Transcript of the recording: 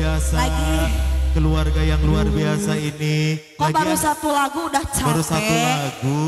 biasa. Lagi keluarga yang luar biasa ini. Kok Lagi baru satu lagu udah capek? Baru satu lagu